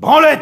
Branlette